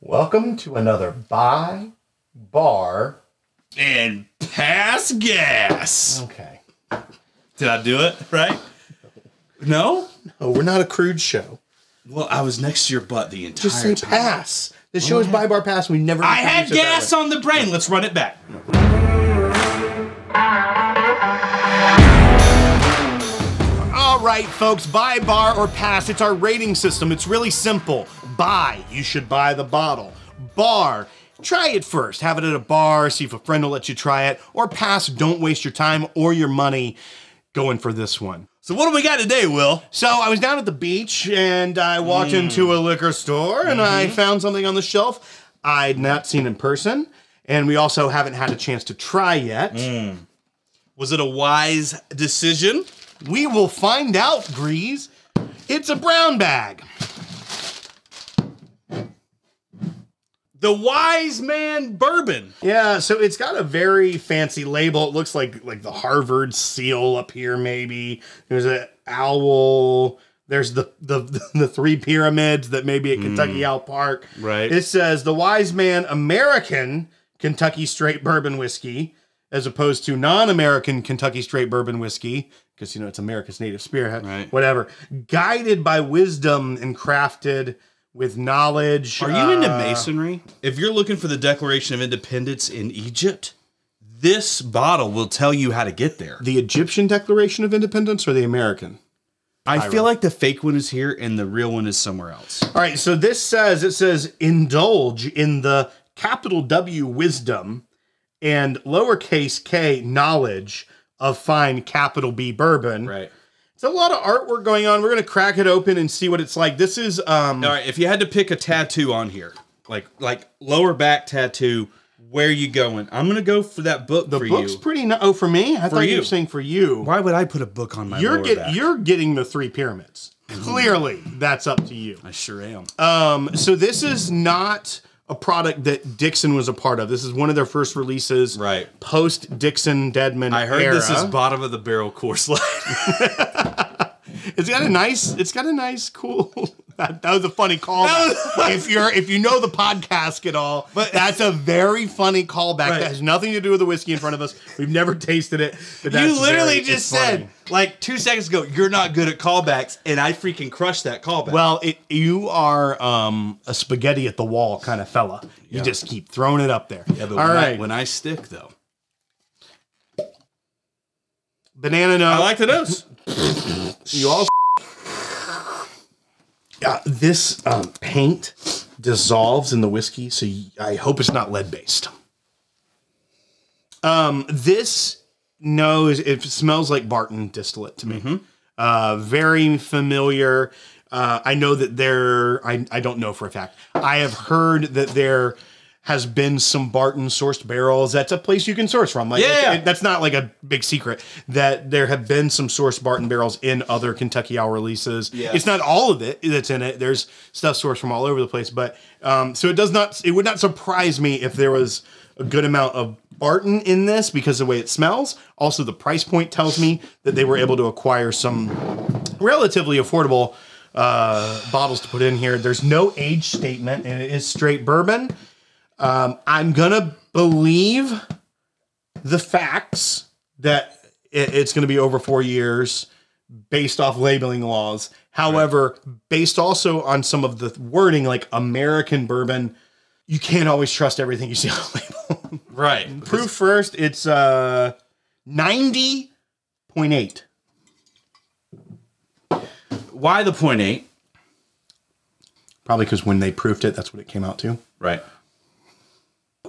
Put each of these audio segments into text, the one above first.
Welcome to another buy bar. and pass gas. Okay. Did I do it right? No. Oh, we're not a crude show. Well, I was next to your butt the entire time. Just say time. pass. The show is buy bar pass. We never. I had introduced it that gas on the brain. Let's run it back. All right, folks, buy bar or pass. It's our rating system. It's really simple. Buy, you should buy the bottle. Bar, try it first. Have it at a bar, see if a friend will let you try it. Or pass, don't waste your time or your money going for this one. So what do we got today, Will? So I was down at the beach and I walked mm. into a liquor store and I mm-hmm. found something on the shelf I'd not seen in person. And we also haven't had a chance to try yet. Mm. Was it a wise decision? We will find out, Grease. It's a brown bag. The Wiseman Bourbon. Yeah, so it's got a very fancy label. It looks like like the Harvard seal up here, maybe. There's an owl. There's the the the three pyramids that may be at Kentucky hmm. Owl Park. Right. It says the Wiseman American Kentucky Straight Bourbon Whiskey, as opposed to non-American Kentucky Straight Bourbon Whiskey, because you know it's America's native spirit. Right. Whatever. Guided by wisdom and crafted with knowledge. Are you into uh, masonry? If you're looking for the Declaration of Independence in Egypt, this bottle will tell you how to get there. The Egyptian Declaration of Independence or the American? I feel like the fake one is here and the real one is somewhere else. All right, so this says it says indulge in the capital W wisdom and lowercase k knowledge of fine capital B bourbon. Right. It's a lot of artwork going on. We're gonna crack it open and see what it's like. This is um All right, if you had to pick a tattoo on here, like like lower back tattoo, where you going? I'm gonna go for that book the for book's you. pretty ni- oh for me. I thought you you. were saying for you. Why would I put a book on my You're lower get back? you're getting the three pyramids. Clearly, that's up to you. I sure am. Um, so this is not a product that Dixon was a part of. This is one of their first releases. Right. Post Dixon Dedman. I heard era. this is bottom of the barrel course line. It's got a nice. It's got a nice, cool. That, that was a funny callback. if you're if you know the PodCask at all, but that's a very funny callback Right. that has nothing to do with the whiskey in front of us. We've never tasted it. But that's you literally very- just it's funny. said like two seconds ago, you're not good at callbacks, and I freaking crushed that callback. Well, it, you are um, a spaghetti at the wall kind of fella. You Yeah. just keep throwing it up there. yeah, but all when, right, I, when I stick though, banana nose. I like the nose. You all. Uh, this um, paint dissolves in the whiskey, so I hope it's not lead based. Um, this nose it smells like Barton distillate to me. Uh, very familiar. Uh, I know that there. I I don't know for a fact. I have heard that there has been some Barton sourced barrels. That's a place you can source from. Like, Yeah. it- that's not like a big secret that there have been some sourced Barton barrels in other Kentucky Owl releases. Yeah. It's not all of it that's in it. There's stuff sourced from all over the place, but um, so it does not. It would not surprise me if there was a good amount of Barton in this because of the way it smells. Also, the price point tells me that they were able to acquire some relatively affordable uh, bottles to put in here. There's no age statement, and it is straight bourbon. Um, I'm gonna believe the facts that it- it's gonna be over four years based off labeling laws. However, based also on some of the wording, like American bourbon, you can't always trust everything you see on the label. Right. Proof first, it's uh 90.8. Why the point eight? Probably because when they proofed it, that's what it came out to. Right.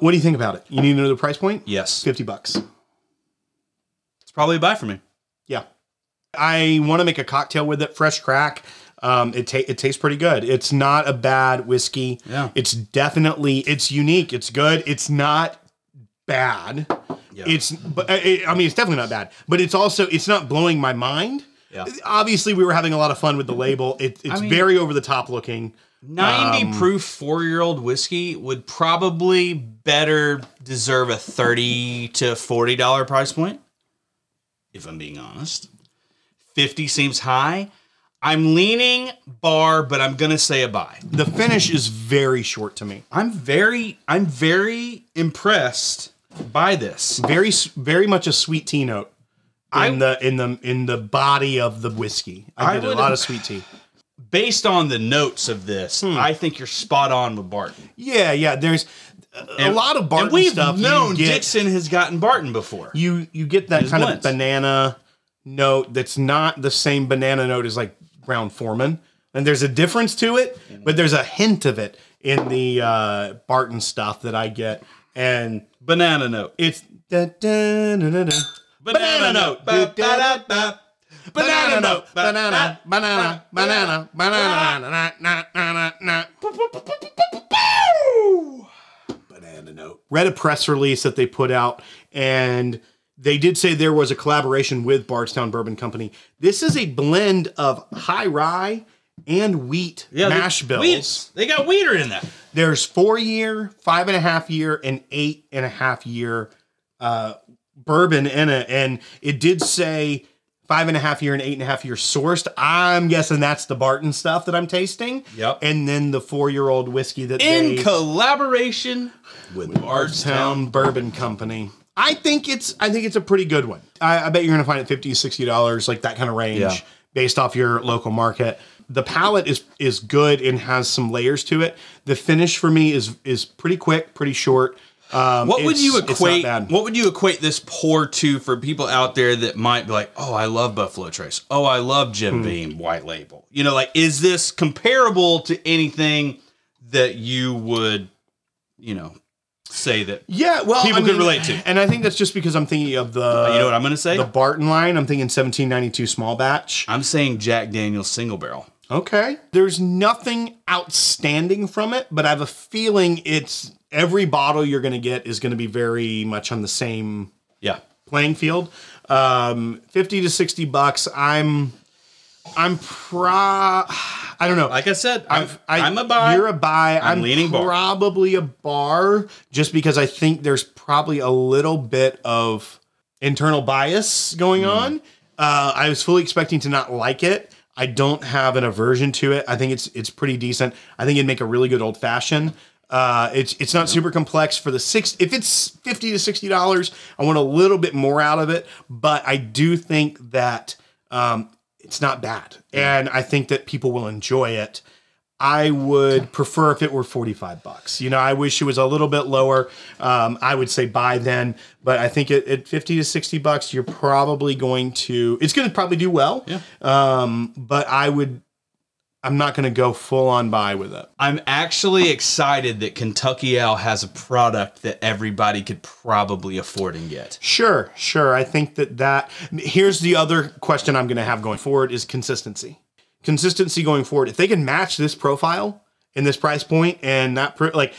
What do you think about it? You need to know the price point? Yes. 50 bucks. It's probably a buy for me. Yeah. I want to make a cocktail with it, fresh crack. Um, it ta- it tastes pretty good. It's not a bad whiskey. Yeah. It's definitely it's unique. It's good. It's not bad. Yeah. It's but it, I mean it's definitely not bad. But it's also it's not blowing my mind. Yeah. Obviously, we were having a lot of fun with the label. It, it's mean- very over the top looking. 90 um, proof four year old whiskey would probably better deserve a 30 to $40 price point. If I'm being honest, 50 seems high. I'm leaning bar, but I'm gonna say a buy. The finish is very short to me. I'm very, I'm very impressed by this. Very, very much a sweet tea note in I- the in the in the body of the whiskey. I I get a lot of sweet tea. Based on the notes of this, I think you're spot on with Barton. Yeah, yeah. There's a, a lot of Barton and we've stuff. known get- Dixon has gotten Barton before. you you get that kind blends. of banana note that's not the same banana note as like Brown-Forman. And there's a difference to it, but there's a hint of it in the uh, Barton stuff that I get. And Banana note. it's da, da, da, da, da. Banana note. Da, da, Ba-ba-da-ba. banana note banana banana banana banana na, na, na, na, na. banana note read a press release that they put out and they did say there was a collaboration with Bardstown Bourbon Company. This is a blend of high rye and wheat Yeah, mash they, bills. Wheat- They got weeder in that. There's four year, five and a half year, and eight and a half year uh, bourbon in it. And it did say five and a half year and eight and a half year sourced. I'm guessing that's the Barton stuff that I'm tasting. Yep. And then the four year old whiskey that In they collaboration with Bardstown. Bourbon Company. I think it's I think it's a pretty good one. I, I bet you're gonna find it 50 60 dollars, like that kind of range, Yeah. based off your local market. The palate is is good and has some layers to it. The finish for me is is pretty quick, pretty short. Um, What would you equate? What would you equate this pour to for people out there that might be like, "Oh, I love Buffalo Trace. Oh, I love Jim Hmm. Beam White Label." You know, like is this comparable to anything that you would, you know, say that? Yeah, well, people I could mean, relate to. and I think that's just because I'm thinking of the you know what I'm going to say? the Barton line. I'm thinking 1792 small batch. I'm saying Jack Daniel's single barrel. Okay. There's nothing outstanding from it, but I have a feeling it's every bottle you're going to get is going to be very much on the same Yeah. playing field. Um, 50 to 60 bucks. I'm, I'm pro, I don't know. Like I said, I'm, I've- I, I'm a buy. You're a buy. I'm, leaning bar. probably a bar, just because I think there's probably a little bit of internal bias going Hmm. on. Uh, I was fully expecting to not like it. I don't have an aversion to it. I think it's it's pretty decent. I think it'd make a really good old fashioned. Uh, it's it's not super complex for the six. If it's fifty to sixty dollars, I want a little bit more out of it. But I do think that um, it's not bad, and I think that people will enjoy it. I would prefer if it were 45 bucks. You know, I wish it was a little bit lower. Um, I would say buy then, but I think at, at 50 to 60 bucks, you're probably going to, it's going to probably do well. Yeah. Um, but I would, I'm not going to go full on buy with it. I'm actually excited that Kentucky Owl has a product that everybody could probably afford and get. Sure, sure. I think that that, here's the other question I'm going to have going forward is consistency. Consistency going forward. If they can match this profile in this price point and that, like,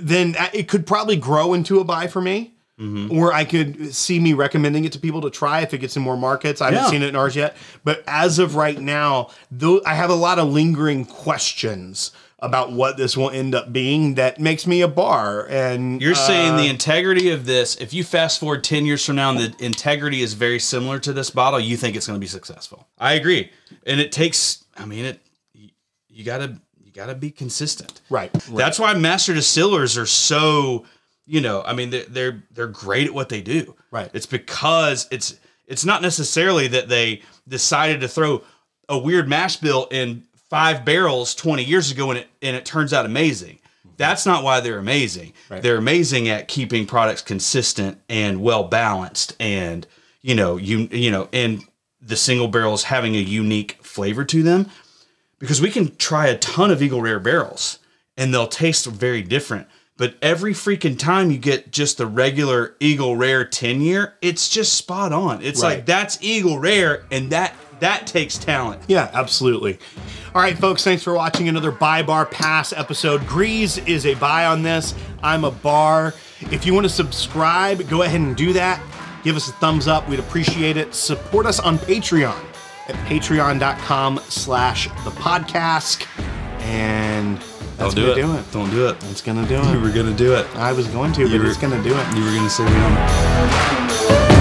then it could probably grow into a buy for me. Or I could see me recommending it to people to try if it gets in more markets. I haven't Yeah. seen it in ours yet, but as of right now, though I have a lot of lingering questions about what this will end up being. That makes me a bar. And You're saying uh, the integrity of this, if you fast forward 10 years from now and the integrity is very similar to this bottle, you think it's going to be successful. I agree. And it takes, I mean, it, you, you gotta, you gotta be consistent. right, right. That's why master distillers are so, you know, I mean, they're, they're, they're great at what they do. Right. It's because it's, it's not necessarily that they decided to throw a weird mash bill in five barrels 20 years ago and it, and it turns out amazing. Mm-hmm. That's not why they're amazing. Right. They're amazing at keeping products consistent and well balanced and, you know, you, you know, and the single barrels having a unique flavor to them because we can try a ton of Eagle Rare barrels and they'll taste very different. But every freaking time you get just the regular Eagle Rare 10 year, it's just spot on. It's Right. like that's Eagle Rare and that that takes talent. Yeah, absolutely. All right, folks, thanks for watching another Buy Bar Pass episode. Grease is a buy on this. I'm a bar. If you want to subscribe, go ahead and do that. Give us a thumbs up. We'd appreciate it. Support us on Patreon at patreon.com slash the podcask. And that's Don't do it. do it. Don't do it. It's gonna do it. You were gonna do it. I was going to, but You were- it's gonna do it. You were gonna say we don't.